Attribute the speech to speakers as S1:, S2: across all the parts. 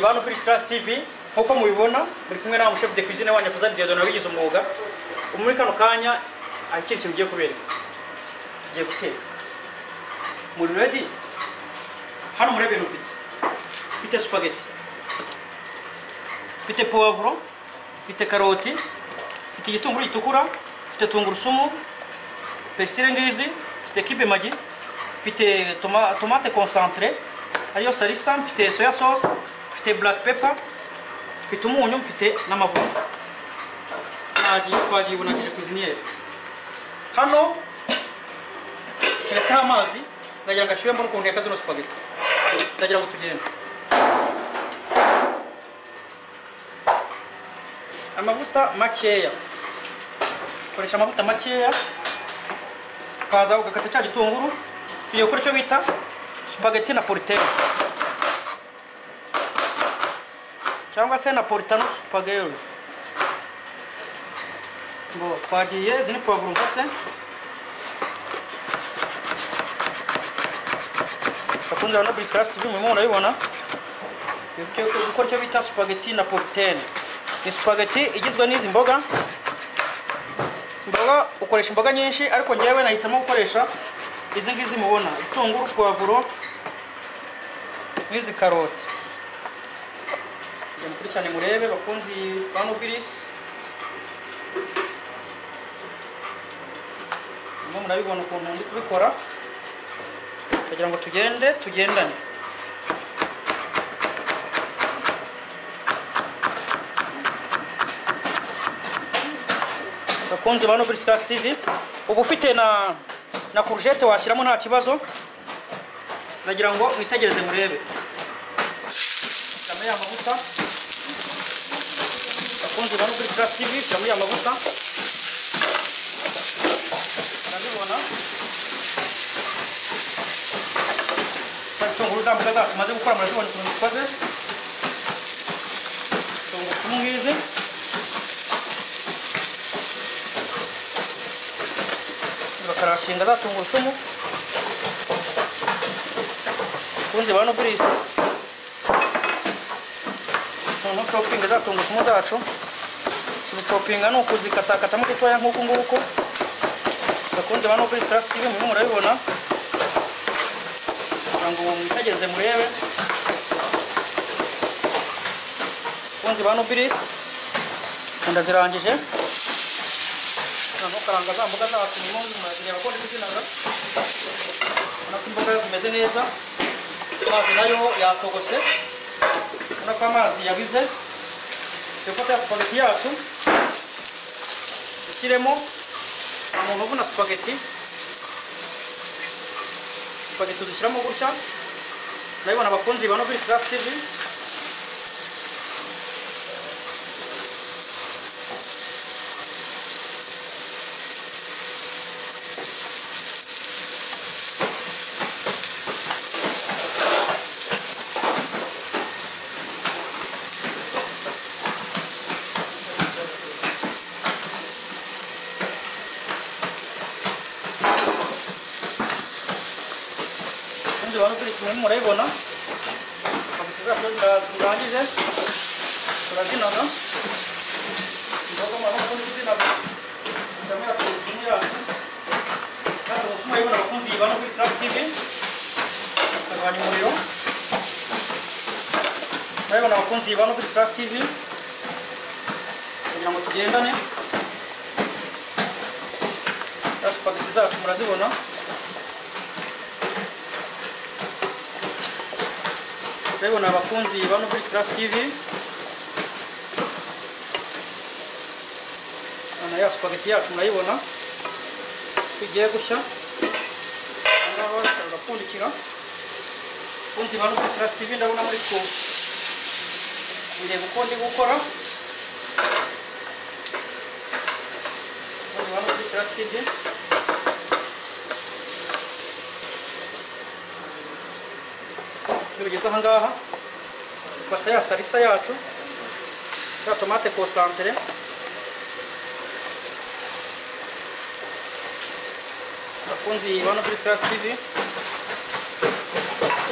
S1: ba Nobilis Class TV nk'uko mubibona muri kumwe na chef de cuisine wanyu Fazal Diedon wabigize umwuga. Muri kano kanya hari ikindi kintu ugiye kubereka ugiye guteka. Muri ready? Hano murebe ibintu mfite mfite spaghetti. Mfite poivro mfite karoti. Mfite igitunguru gitukura. Mfite tungurusumu. Pesile ngizi mfite kibe magi mfite toma, tomate concentré. Ariyo salisa. Mfite soya sauce. Mfite black pepper mfite umunyu mfite n'amavuta twagiye bunagije cuisiniere hano teretseho amazi ndagira ngo ashyuhe mbona ukuntu nteka zino spaghetti ndagira ngo tugende amavuta makeya. Koresha amavuta makeya. Ukaza ugakata cya gitunguru tugiye gukora icyo bita spaghetti napolitaine cyangwa se napolitano spaghetti ngo twagiye izi ni puwavuro nkase bakunze ba Nobilis Class TV murimo murabibona gukora icyo bita spaghetti napolitaine ni spaghetti igizwe n'izi mboga imboga ukoresha imboga nyinshi ariko njyewe nahisemo gukoresha izi ngizi mubona ibitunguru puwavuro n'izi karoti mu kuri cyane murebe bakunzi ba Nobilis murimo murabibona ukuntu ndi kubikora kugira ngo tugende tugendane bakunzi ba Nobilis Class TV uba ufite na na courgette washyiramo nta kibazo. Ndagira ngo mwitegereze murebe shyiramo ya mavuta bakunzi ba Nobilis Class TV shyiramo ya mavuta urabibona ibitunguru za mboga zacu tumaze gukora murazibona ukuntu zikoze tungurusumu ngizi bakarashinga za tungurusumu kunzi ba Nobilis umuntu copinga za tungurusumu zacu kuzicopinga ni ukuzikatakatamo dutoya nk'uku nguku. Bakunze ba Nobilis Class TV murimo murabibona. Kugira ngo mwitegereze murebe. Bakunzi ba Nobilis ndazirangije noneho karanga za mboga zacu murimo murareba ko ndi kuzinaga ubona ko imboga zimeze neza. Amazi na yo yatogose ubona ko amazi yabize. Dufata ya spaghetti yacu dushyiremo umuntu uvuna spaghetti. Spaghetti dushyiramo gutya ndabibona abakunzi ba Nobilis Class TV muy morego, ¿no? Para que se la no, ¿no? Yo como no puedo nada. Los muy buenos, no não? Urabibona abakunzi ba Nobilis Craft TV na ya spaghetti yacu murayibona igiye gushya ngaho urapfundikira abakunzi ba Nobilis Craft TV ndabona muri ku bireba uko gukora ba Nobilis Craft TV bigeze aha ngaha dufata ya salisa yacu ya tomate concentre abakunzi ba Nobilis Class TV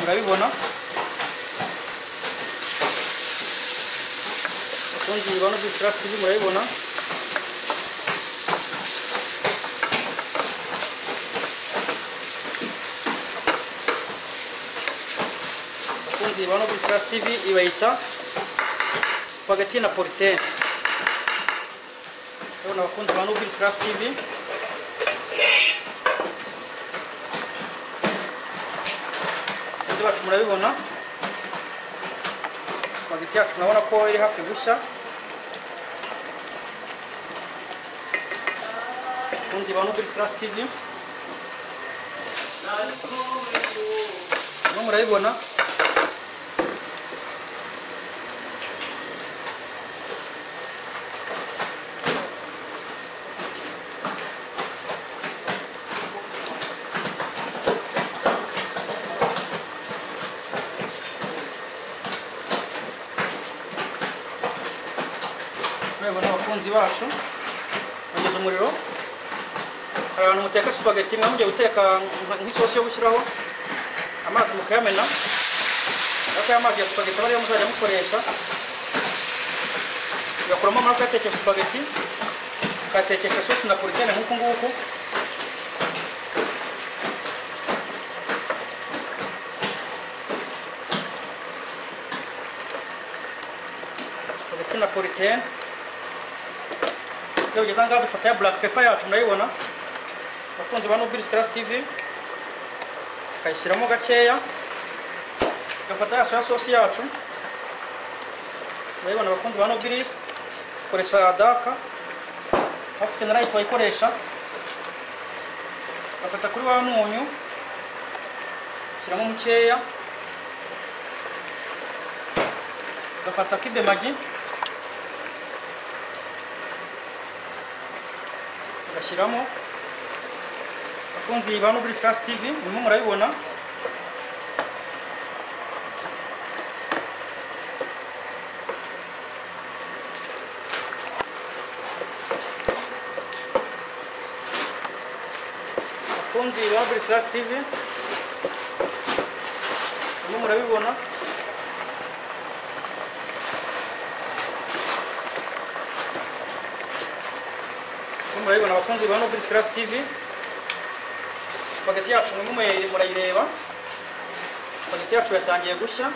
S1: murabibona abakunzi ba Nobilis Class TV murabibona abakunzi ba Nobilis Class TV ibayita spaghetti napolitaine urabona abakunzi ba Nobilis Class TV abakunzi bacu murabibona spaghetti yacu murabona ko iri hafi gushya abakunzi ba Nobilis Class TV murimo murabibona murabibona abakunzi bacu bageze umuriro hari abantu muteka supageti mwe mugiye guteka nk'isosi yo gushyiraho amazi mukayamena ariko ya mazi ya supageti aba ariyo muzajya mukoresha ugakuramo amara ukayatekesha supageti ukayatekesha isosi na poroteyine nk'uku nguku. Supageti na poroteyine ugeze ahangaha dufata ya black pepper yacu murayibona abakunzi ba Nobilis Class TV ukayishyiramo gakeya. Ugafata ya soya sauce yacu murayibona abakunzi ba Nobilis ukoresha daka. Bafite na light wayikoresha ugafata kuri wa munyu ushyiramo mukeya. Ugafata kibe magi ugashyiramo abakunzi ba Nobilis Class TV murimo murabibona. Abakunzi ba Nobilis Class TV murimo murabibona. Murabibona abakunzi ba Nobilis Class TV spaghetti yacu murayi- murayireba spaghetti yacu yatangiye gushya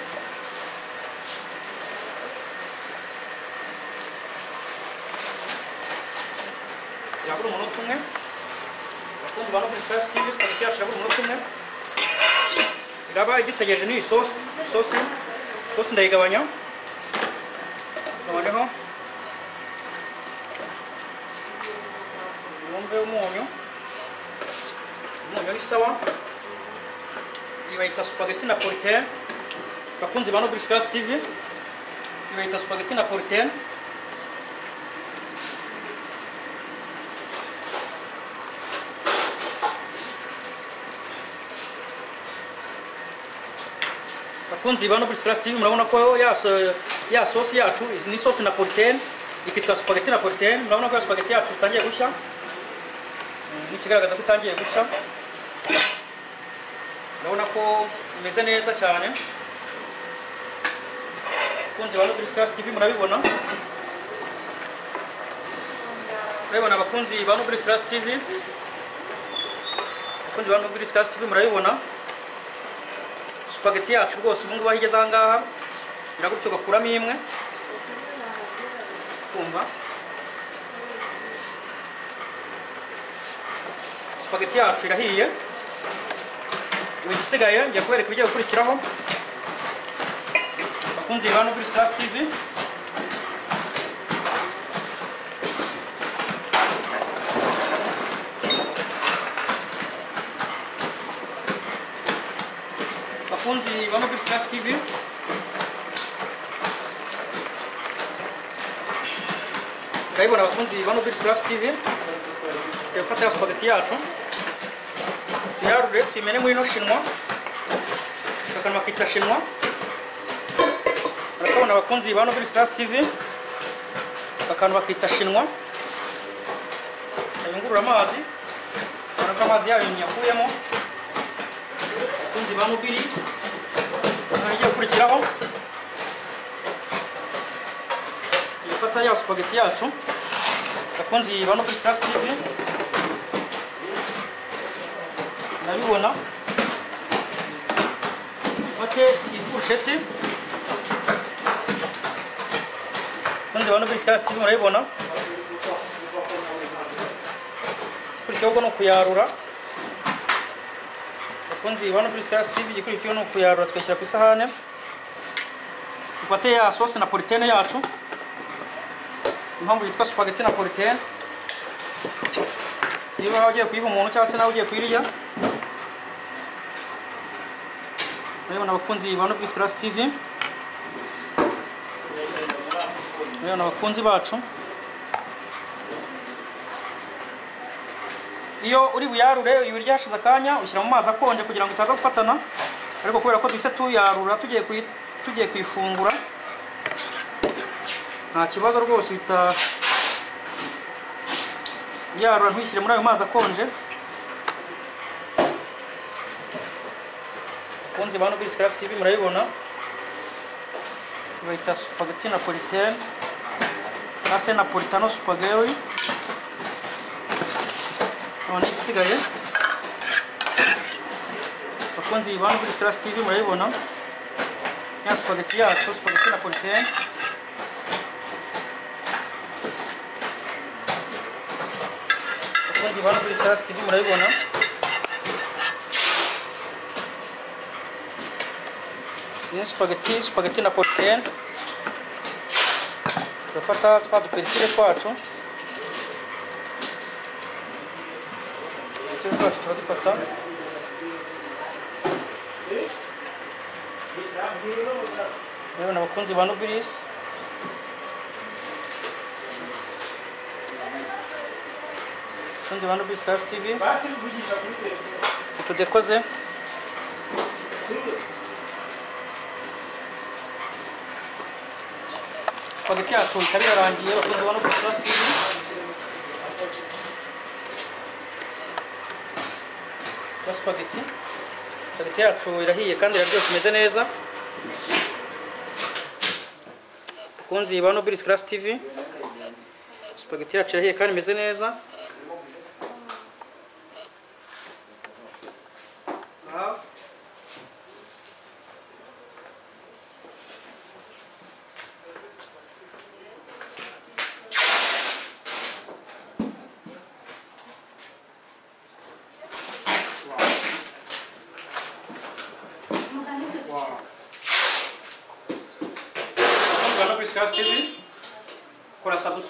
S1: irabura umunota umwe abakunzi ba Nobilis Class TV spaghetti yacu irabura umunota umwe iraba igitegereje n'iyi sosi isosi isosi ndayigabanya wumve umunyu umunyu ari sawa iyi bayita spaghetti napolitaine bakunzi ba Nobilis Class TV iyi bayita spaghetti napolitaine bakunzi ba Nobilis Class TV murabona ko ya so- ya sosi yacu ni sosi napolitaine ikitwa spaghetti napolitaine murabona ko ya spaghetti yacu itangiye gushya Mm, n'ikigaragaza ko itangiye gushya. Urabona ko imeze neza cyane. Abakunzi ba Nobilis TV murabibona? Murabibona abakunzi ba Nobilis TV abakunzi ba Nobilis TV murabibona? Spaghetti yacu rwose ubu ngubu aho igeze aha ngaha iragutyo ugakuramo imwe. Kumva. Spaghetti yacu irahiye. Ubu igisigaye ngiye kubereka ibigiye gukurikiraho. Bakunzi ba Nobilis Class TV bakunzi ba Nobilis Class TV urayibona abakunzi ba Nobilis Class TV tugiye gufata ya spaghetti yacu. Tuyarure tuyimene muri ino shinwa. Akanwa kita shinwa. Barakabona abakunzi ba Nobilis Class TV akantu bakita shinwa. Kayungurura amazi ubona ko amazi yayo yakuyemo abakunzi ba Nobilis igiye gukurikiraho tugiye turafata ya supageti yacu. Bakunzi ba no kuri Scratch TV ndabibona fate ifurusheti bakunzi ba no kuri Scratch TV murabibona ikurikiyeho ubwo ni ukuyarura bakunzi ba no kuri Scratch TV igikurikiyeho ni ukuyarura tugashyira ku isahane. Dufate ya sosi napolitaine yacu. Impamvu yitwa spaghetti napolitaine niba ugiye kuyiha umuntu cyangwa se nawe ugiye kuyirya murabibona abakunzi ba Nobis Class TV murabibona abakunzi bacu iyo uri buyarure ibiryo hashize akanya ushyira mu mazi akonje kugira ngo itaza gufatana. Ariko kubera ko duhise tuyarura tugiye tugiye kuyifungura nta kibazo rwose uhita yarura ntuyishyire muri ayo mazi akonje. Bakunzi ba Nobis Class TV murabibona bayita spaghetti napolitaine. Cyangwa se napolitano spaghetti. None igisigaye bakunzi ba Nobis Class TV murabibona ya spaghetti yacu spaghetti napolitaine. Bakunzi ba Nobis Class TV murabibona ni spaghetti spaghetti napolitaine turafata twa duperisile twacu perisile twacu turadufata rero abakunzi ba Nobilis abakunzi ba Nobilis Class TV tudekoze spaghetti yacu ikaba irarangiye abakunzi ba Nobilis Class TV ya spaghetti. Spaghetti yacu irahiye kandi iraryoshye imeze neza. Bakunzi ba Nobilis Class TV spaghetti yacu irahiye kandi imeze neza.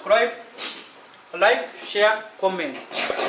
S1: Subscribe like share comment